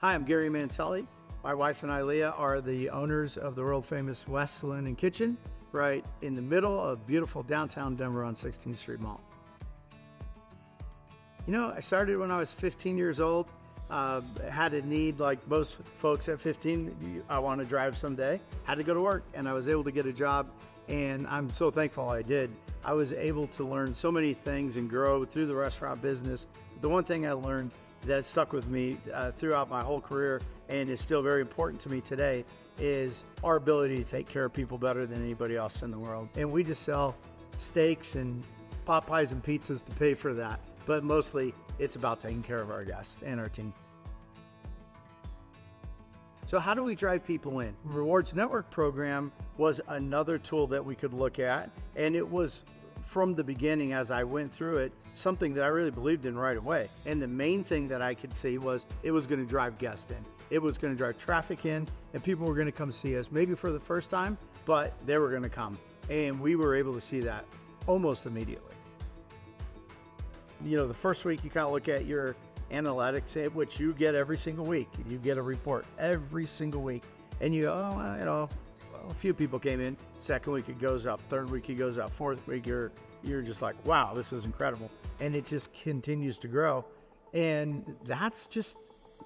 Hi, I'm Gary Matelli. My wife and I, Leah, are the owners of the world famous West Saloon and Kitchen, right in the middle of beautiful downtown Denver on 16th Street Mall. You know, I started when I was 15 years old. Uh, had a need like most folks at 15. I want to drive someday. Had to go to work, and I was able to get a job, and I'm so thankful I did. I was able to learn so many things and grow through the restaurant business. The one thing I learned that stuck with me uh, throughout my whole career and is still very important to me today is our ability to take care of people better than anybody else in the world. And we just sell steaks and pot pies and pizzas to pay for that. But mostly it's about taking care of our guests and our team. So how do we drive people in? Rewards Network program was another tool that we could look at. And it was from the beginning as I went through it, something that I really believed in right away. And the main thing that I could see was it was going to drive guests in. It was going to drive traffic in and people were going to come see us maybe for the first time, but they were going to come. And we were able to see that almost immediately. You know, the first week you kind of look at your analytics, eh, which you get every single week. You get a report every single week, and you, oh, you know, a few people came in. Second week it goes up. Third week it goes up. Fourth week you're you're just like, wow, this is incredible, and it just continues to grow, and that's just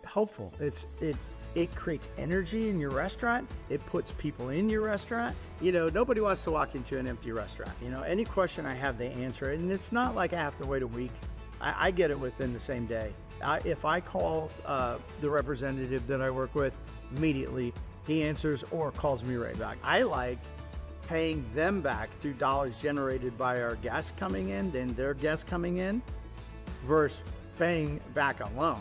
helpful. It's it it creates energy in your restaurant. It puts people in your restaurant. You know, nobody wants to walk into an empty restaurant. You know, any question I have, they answer it, and it's not like I have to wait a week. I, I get it within the same day. I, if I call uh, the representative that I work with immediately, he answers or calls me right back. I like paying them back through dollars generated by our guests coming in and their guests coming in versus paying back a loan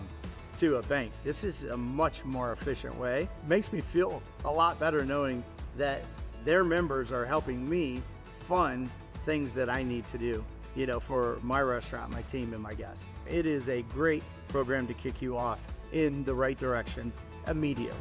to a bank. This is a much more efficient way. Makes me feel a lot better knowing that their members are helping me fund things that I need to do, you know, for my restaurant, my team, and my guests. It is a great program to kick you off in the right direction immediately.